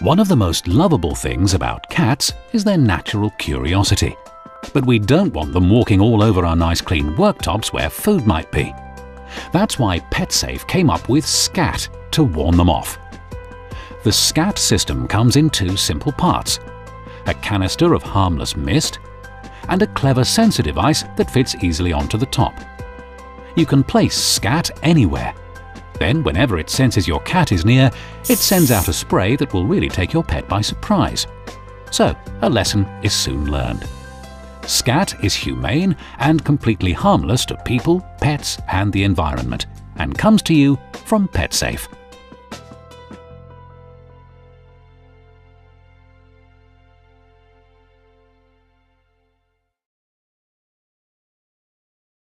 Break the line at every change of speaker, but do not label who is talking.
One of the most lovable things about cats is their natural curiosity. But we don't want them walking all over our nice clean worktops where food might be. That's why PetSafe came up with Ssscat to warn them off. The Ssscat system comes in two simple parts, a canister of harmless mist and a clever sensor device that fits easily onto the top. You can place Ssscat anywhere. Then, whenever it senses your cat is near, it sends out a spray that will really take your pet by surprise. So, a lesson is soon learned. Ssscat is humane and completely harmless to people, pets and the environment, and comes to you from PetSafe.